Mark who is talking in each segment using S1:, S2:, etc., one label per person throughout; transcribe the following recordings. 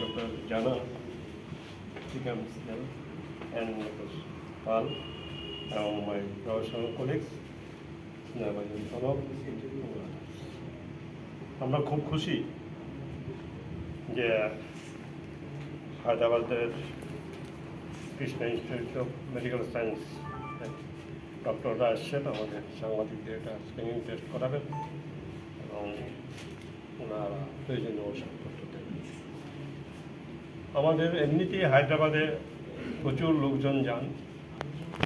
S1: Dr. Jana, Tikam Snell, and Dr. Pal, and my professional colleagues, Navajan Pranab. আমরা খুব খুশি যে হায়দ্রাবাদের Krishna institute of medical science ডক্টররা আসছেন, আমাদের সাংবাদিকদের এটা স্ক্রিনিং টেস্ট করাবেন এবং ওনারা প্রয়োজনীয় ওষুধপত্র দেবেন। আমাদের এমনিতেই হায়দ্রাবাদে প্রচুর লোকজন যান,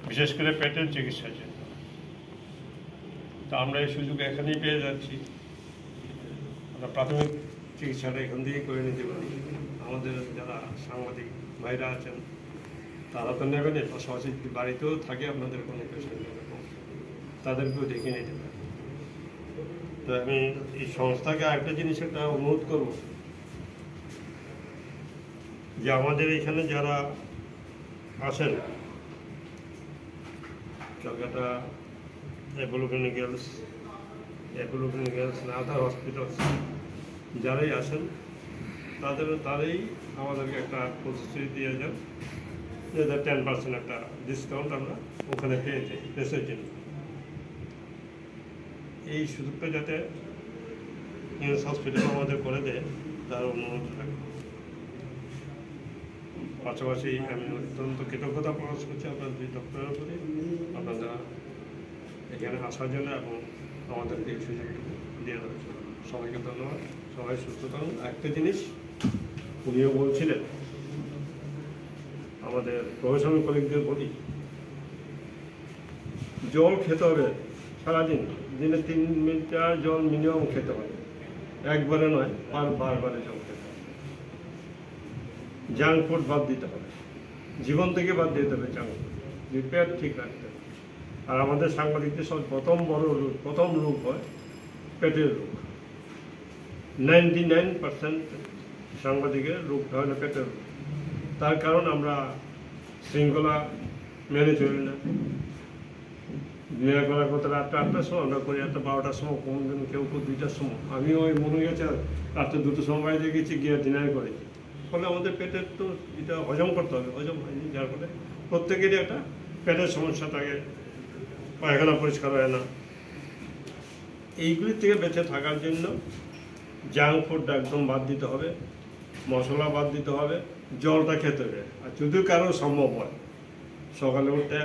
S1: বিশেষ করে পেটের চিকিৎসার জন্য। তা আমরা এই সুযোগ এখানেই পেয়ে যাচ্ছি। আমরা প্রাথমিক চিকিৎসাটা এখান থেকেই করে নিতে পারি। আমাদের যারা সাংবাদিক ভাইরা আছেন তারা তো নেবেন এর পাশাপাশি বাড়িতেও থাকে, আপনাদের কোনো পেশেন্ট এরকম তাদেরকেও দেখে নিতে পারে তো আমি এই সংস্থাকে আরেকটা জিনিস একটা অনুরোধ করব। যে আমাদের এখানে যারা আসেন Calcutta Apollo clinicals Apollo clinicals other hospitals, যারাই আসেন তাদের, তারাই আমাদেরকে একটা প্রতিশ্রুতি দিয়ে যান। যে টেন পার্সেন্ট একটা ডিসকাউন্ট আমরা ওখানে পেয়ে যাই প্রেসের জন্য। এই সুযোগটা যাতে ইউএস হসপিটাল আমাদের করে দেয়, তার অনুরোধ রাখব পাশাপাশি আমি অত্যন্ত কৃতজ্ঞতা প্রকাশ করছি আপনাদের দুই ডক্টরের উপরে আপনারা এখানে আসার জন্য এবং আমাদেরকে এই সুযোগটুকু দিয়ে দেওয়ার জন্য। সবাইকে ধন্যবাদ, সবাই সুস্থ থাকুন। একটা জিনিস উনিও বলছিলেন আমাদের প্রফেশনাল কলিগদের বলি, জল খেতে হবে সারাদিন, দিনে তিন লিটার জল মিনিমাম খেতে হবে একবারে নয় বার বারবারে জল খেতে হবে। জাঙ্ক ফুড বাদ দিতে হবে। জীবন থেকে বাদ দিতে হবে জাঙ্ক ফুড রিপেয়ার ঠিক রাখতে হবে। আর আমাদের সাংবাদিকদের সব প্রথম বড় রোগ, প্রথম রোগ হয় পেটের রোগ। নাইনটি নাইন পার্সেন্ট সাংবাদিকের রোগটা হলো পেটের রোগ। তার কারণ আমরা শৃঙ্খলা মেনে চলি না। দিনের বেলা করতে রাত্রে আটটার সময়, আমরা করি একটা বারোটার সময়, কোন দিন কেউ কেউ দুইটার সময়। আমিও ওই মনে গেছে, রাত্রে দুটো সময় বাইরে গেছি, গিয়ে ডিনার করেছি। ফলে আমাদের পেটের তো এটা হজম করতে হবে, হজম হয়নি, যার ফলে প্রত্যেকেরই একটা পেটের সমস্যা থাকে, পায়খানা পরিষ্কার হয় না। এইগুলির থেকে বেঁচে থাকার জন্য জাঙ্ক ফুডটা একদম বাদ দিতে হবে। মশলা বাদ দিতে হবে জলটা খেতে হবে। আর যদি কারও সম্ভব হয় সকালে উঠতে